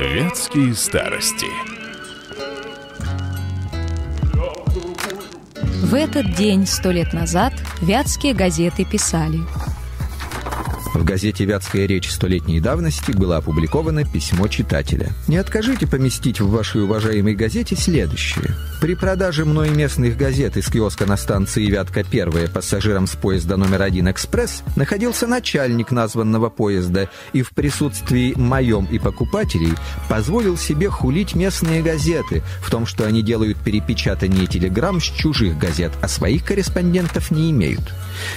Вятские старости. В этот день, сто лет назад, вятские газеты писали в газете «Вятская речь» столетней давности было опубликовано письмо читателя. Не откажите поместить в вашей уважаемой газете следующее. При продаже мной местных газет из киоска на станции «Вятка первая» пассажирам с поезда номер один «Экспресс» находился начальник названного поезда и в присутствии моем и покупателей позволил себе хулить местные газеты в том, что они делают перепечатание телеграмм с чужих газет, а своих корреспондентов не имеют.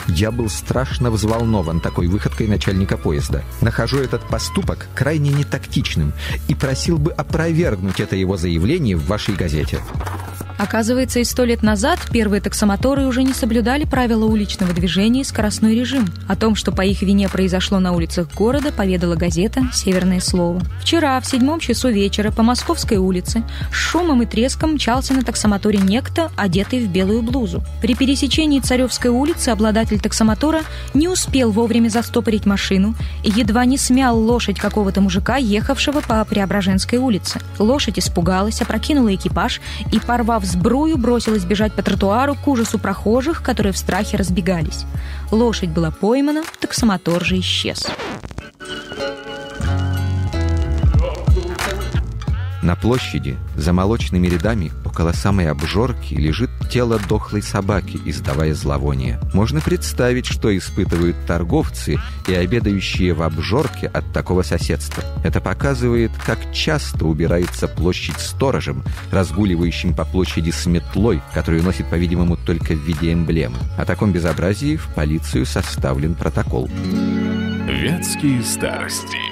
Я был страшно взволнован такой выходкой реакцией начальника поезда. Нахожу этот поступок крайне нетактичным и просил бы опровергнуть это его заявление в вашей газете. Оказывается, и сто лет назад первые таксомоторы уже не соблюдали правила уличного движения и скоростной режим. О том, что по их вине произошло на улицах города, поведала газета «Северное слово». Вчера в седьмом часу вечера по Московской улице с шумом и треском мчался на таксомоторе некто, одетый в белую блузу. При пересечении Царевской улицы обладатель таксомотора не успел вовремя застопорить машину и едва не смял лошадь какого-то мужика, ехавшего по Преображенской улице. Лошадь испугалась, опрокинула экипаж и, порвав сбрую, бросилась бежать по тротуару к ужасу прохожих, которые в страхе разбегались. Лошадь была поймана, таксомотор же исчез. На площади, за молочными рядами, около самой обжорки, лежит тело дохлой собаки, издавая зловоние. Можно представить, что испытывают торговцы и обедающие в обжорке от такого соседства. Это показывает, как часто убирается площадь сторожем, разгуливающим по площади с метлой, которую носит, по-видимому, только в виде эмблемы. О таком безобразии в полицию составлен протокол. Вятские старости.